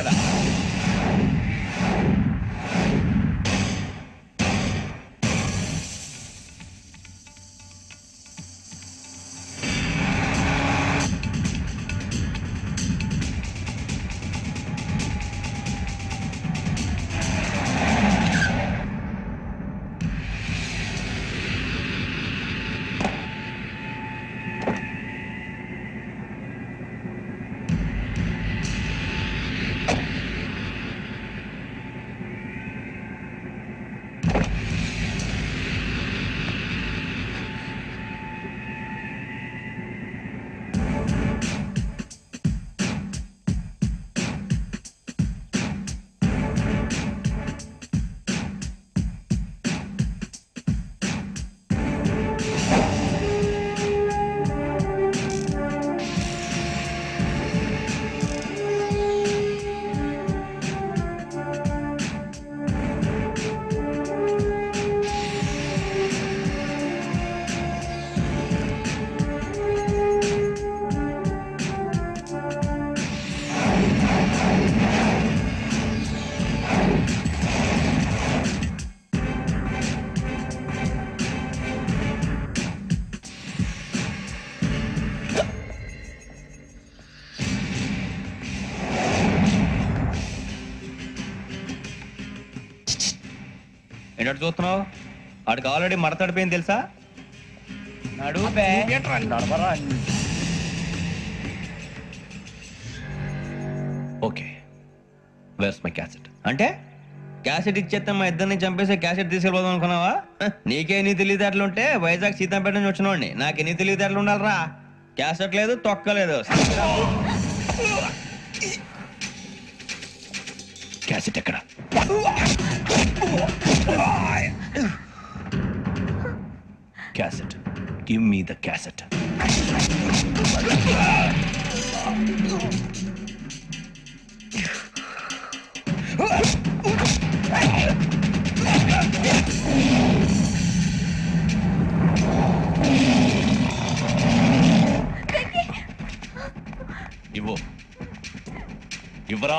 కదా ఏంటో చూస్తున్నావు? ఆడికి ఆల్రెడీ మడతడిపోయింది తెలుసా? నడు ఓకే. వేర్స్ మై క్యాసెట్ అంటే క్యాసెట్ ఇచ్చేస్తే మా ఇద్దరిని చంపేసి క్యాసెట్ తీసుకెళ్ళిపోదాం అనుకున్నావా? నీకే ఎన్ని తెలివితేటలు ఉంటే వైజాగ్ సీతంపేట నుంచి వచ్చినవాడిని నాకు ఎన్ని తెలివితేటలు ఉండాలిరా? క్యాసెట్ లేదు తొక్క లేదు క్యాసెట్ ఎక్కడ? Cassette give me the cassette ఇవ్వు ఇవ్వరా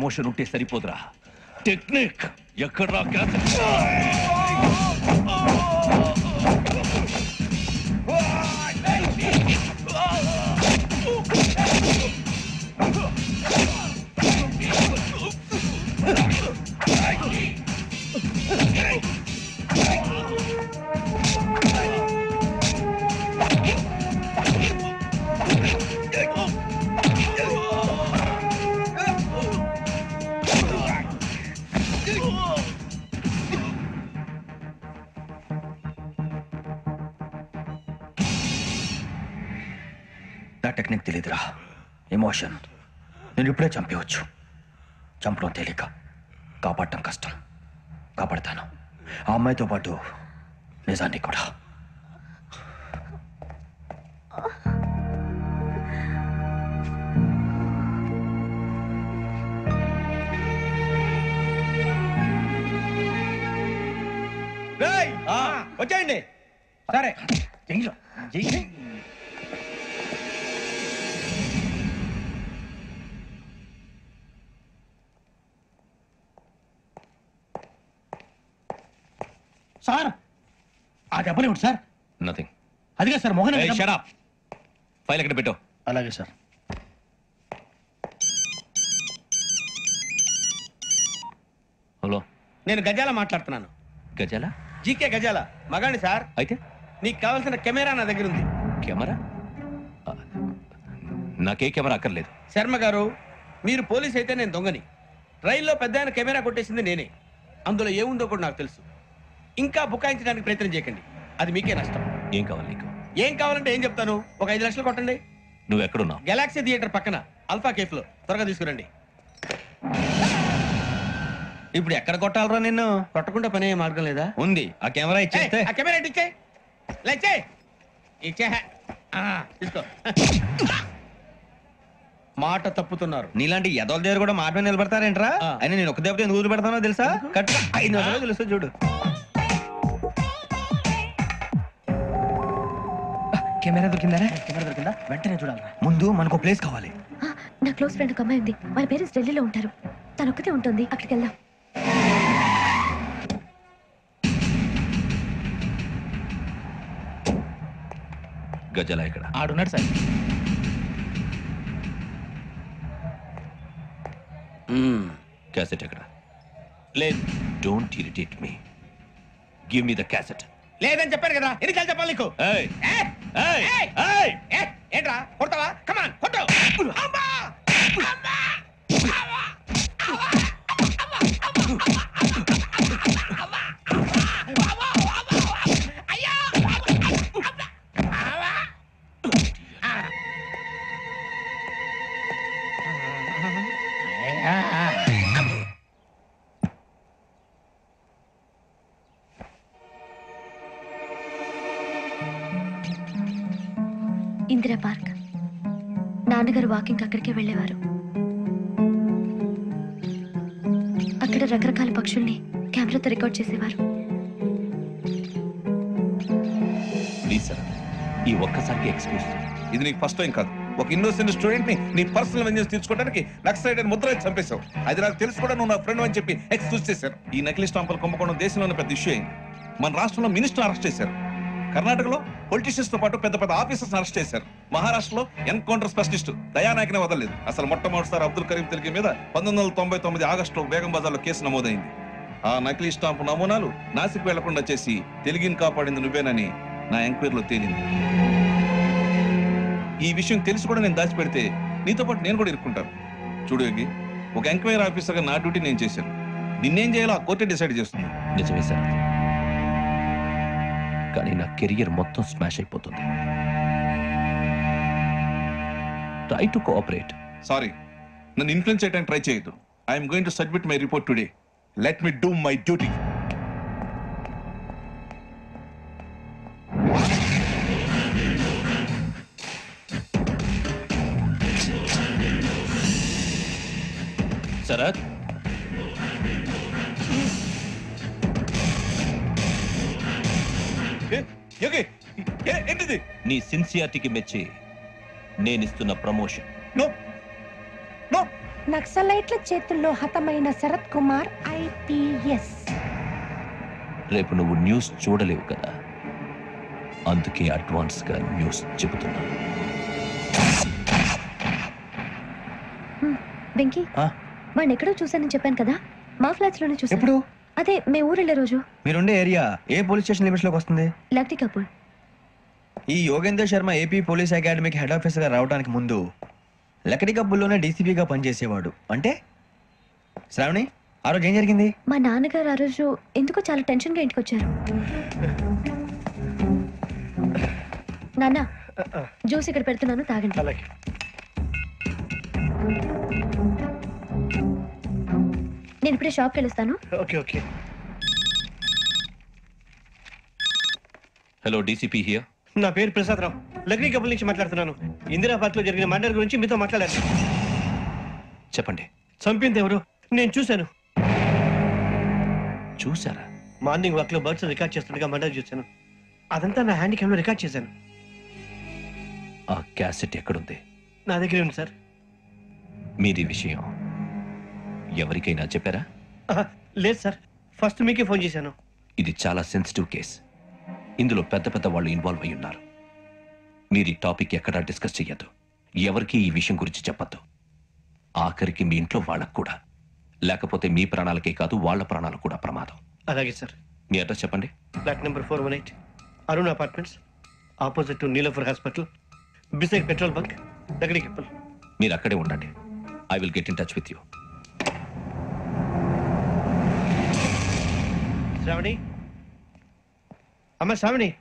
ఎమోషన్ ఉంటే సరిపోదురా. టెక్నిక్ ఎక్కడ్రా క్యాసెట్ నా టెక్నిక్ తెలియదురా ఎమోషన్ నేను ఇప్పుడే చంపేయచ్చు. చంపడం తేలిక. కాపాడటం కష్టం. కాపాడతాను. ఆ అమ్మాయితో పాటు నిజాన్ని కూడా. వచ్చేయండి. సరే. చెయ్యి చెయ్యి సార్ ఆ దెబ్బలేమిటి సార్? నథింగ్ అదిగా సార్ మోహన్ ఫైల్ ఎక్కడ పెట్టు? అలాగే సార్. హలో. నేను గజాల మాట్లాడుతున్నాను. గజాల? జీకే గజాల. మగాండి సార్. అయితే? నీకు కావాల్సిన కెమెరా నా దగ్గర ఉంది. కెమెరా? ఆ, నాకే కెమెరా అక్కర్లేదు. శర్మ గారు మీరు పోలీస్ అయితే నేను దొంగని. రైల్లో పెద్ద ఆయన కెమెరా కొట్టేసింది నేనే. అందులో ఏముందో కూడా నాకు తెలుసు. ఇంకా బుకాయించడానికి ప్రయత్నం చేయకండి. అది మీకే నష్టం. ఏం కావాలి నీకు? ఏం కావాలంటే ఏం చెప్తాను? ఒక ఐదు లక్షలు కొట్టండి. నువ్వు ఎక్కడున్నావు? గెలాక్సీ థియేటర్ పక్కన అల్ఫా కేఫ్లో. త్వరగా తీసుకురండి. ఇప్పుడు ఎక్కడ కొట్టాలరా నిన్ను? కొట్టకుండా పనే మార్గం లేదా? ఉంది. ఆ కెమెరా ఇచ్చేస్తే. ఏయ్, ఆ కెమెరా ఇటు ఇచ్చే? లేచే ఇచ్చే. ఆ, తీసుకో. మాట తప్పుతున్నారు. నీలాంటి ఎదల దగ్గర కూడా మాట మీద నిలబడతారేంట్రా? ఆ. అయినా నేను ఒక దెబ్బతో ఎందుకు పెడతానో తెలుసా? కట్. ఐదు నిమిషాలు తెలుసు చూడు. కెమెరా దొరికిందా? కెమెరా దొరికిందా? వెంటనే చూడాలి. ముందు మనకు ప్లేస్ కావాలి. ఆ, నా క్లోజ్ ఫ్రెండ్ ఒక అమ్మాయి ఉంది. వాళ్ళ పేరెంట్స్ ఢిల్లీలో ఉంటారు. తను ఒక్కతే ఉంటుంది. అక్కడికి వెళ్దాం. గజల ఇక్కడ. ఆడున్నాడు సార్. క్యాసెట్ ఎక్కడ? లేదు. Don't irritate me give me the cassette లేదని చెప్పాను కదా. ఎన్నిసార్లు చెప్పాలి నీకు? ఏంట్రా? కొడతావా? కమాన్ కొట్టు. అమ్మా! అమ్మా! ఇందిరా నాన్నగారు వాకింగ్ అక్కడికే వెళ్ళేవారు. అక్కడ రకరకాల పక్షుల్ని కెమెరాతో రికార్డ్ చేసేవారు. ప్లీజ్ సార్ ఈ ఒక్కసారికి ఎక్స్క్యూజ్. ఇది నీకు ఫస్ట్ టైం కాదు. ఒక ఇన్నోసెంట్ స్టూడెంట్ని నీ పర్సనల్ వెంజెన్స్ తీర్చుకోవడానికి నక్సలైట్ అని ముద్ర చంపేశావు. అది నాకు తెలుసు కూడా నువ్వు నా ఫ్రెండ్ అని చెప్పి ఎక్స్క్యూజ్ చేశాను ఈ నకిలీ స్టాంపులు కుంభకోణం దేశంలోనే పెద్ద ఇష్యూ అయింది. మన రాష్ట్రంలో మినిస్టర్ అరెస్ట్ చేశారు. కర్ణాటకలో పొలిటీషియన్స్తో పాటు పెద్ద పెద్ద ఆఫీసర్స్ అరెస్ట్ చేశారు. మహారాష్ట్రలో ఎన్కౌంటర్ స్పెషలిస్ట్ దయానాయకనే వదలలేదు. అసలు మొట్టమొదటిసారి అబ్దుల్ కరీం తిరిగి మీద పంతొమ్మిది వందల తొంభై తొమ్మిది ఆగస్టులో బేగం బజార్లో కేసు నమోదైంది. ఆ నకిలీ స్టాంపు నమూనాలు నాసిక్ వెళ్ళకుండా చేసి తెలుగుని కాపాడింది నువ్వేనని నా ఎంక్వైరీలో తేలింది. ఈ విషయం తెలిసి కూడా నేను దాచిపెడితే నీతో పాటు నేను కూడా ఇరుక్కుంటాను. చూడు యోగి ఒక ఎంక్వైరీ ఆఫీసర్గా నా డ్యూటీ నేను చేశాను. నిన్నేం చేయాలో ఆ కోర్టే డిసైడ్ చేస్తుంది. నిజమే సార్. కానీ నా కెరియర్ మొత్తం స్మాష్ అయిపోతుంది. ట్రై టు కోఆపరేట్ సారీ నన్ను ఇన్ఫ్లుయెన్స్ చేయడానికి ట్రై చేయొద్దు. I'm going to submit my report today let me do my duty Sharath ఏంటిది? నీ సిన్సియారిటీకి మెచ్చి నేనిస్తున్న ప్రమోషన్. No no. నక్సలైట్ల చేతుల్లో హతమైన శరత్ కుమార్ ఐపీఎస్. రేపు నువ్వు న్యూస్ చూడలేవు కదా? అందుకే అడ్వాన్స్గా న్యూస్ చెబుతున్నా. వెంకీ. ఆ? వాడిని ఎక్కడో చూశానని చెప్పాను కదా? మా ఫ్లాట్స్లోనే చూసాను ఎప్పుడు? అదే మేము ఊరు వెళ్ళే రోజు. మీరుండే ఏరియా ఏ పోలీస్ స్టేషన్ లిమిట్స్లోకి వస్తుంది? లక్టీ కపూర్. ఈ యోగేంద్ర శర్మ ఏపీ పోలీస్ అకాడమీకి హెడ్ ఆఫీసర్గా రావడానికి ముందు లకడి కబ్బుల్లోనే డీసీపీగా పనిచేసేవాడు. అంటే? శ్రావణి ఆ రోజు ఏం జరిగింది? మా నాన్నగారు ఆ రోజు ఎందుకో చాలా టెన్షన్గా ఇంటికి వచ్చారు. నాన్న జ్యూస్ ఇక్కడ పెడుతున్నాను తాగండి. అలాగే. నేను ఇప్పుడే షాప్కి వెళ్ళొస్తాను. Okay okay. Hello DCP here నా పేరు ప్రసాద్ రావు. లగ్నీ కపుల్ నుంచి మాట్లాడుతున్నాను. ఇందిరా పార్క్లో జరిగిన మర్డర్ గురించి మీతో మాట్లాడారు చెప్పండి. చంపింది ఎవరు? నేను చూశాను. చూసారా మార్నింగ్ వాక్లో బర్డ్స్ రికార్డ్ చేస్తుండగా మర్డర్ చూశాను. అదంతా నా హ్యాండ్ క్యామ్లో రికార్డ్ చేశాను. ఆ క్యాసెట్ ఎక్కడుంది? నా దగ్గరే ఉంది సార్. మీది విషయం. ఎవరికైనా చెప్పారా? లేదు సార్. ఫస్ట్ మీకే ఫోన్ చేశాను. ఇది చాలా సెన్సిటివ్ కేస్. ఇందులో పెద్ద పెద్ద వాళ్ళు ఇన్వాల్వ్ అయి ఉన్నారు. మీరు ఈ టాపిక్ ఎక్కడా డిస్కస్ చెయ్యొద్దు. ఎవరికి ఈ విషయం గురించి చెప్పొద్దు. ఆఖరికి మీ ఇంట్లో వాళ్ళకు కూడా. లేకపోతే మీ ప్రాణాలకే కాదు వాళ్ళ ప్రాణాలకు కూడా ప్రమాదం. అలాగే సార్. మీ అడ్రస్ చెప్పండి. Flat number four one eight. Arun apartments. Opposite to Niloufer hospital. Beside petrol bunk. దగ్గరికి మీరు అక్కడే ఉండండి. I will get in touch with you. Shravani? అమ్మ శ్రావణి.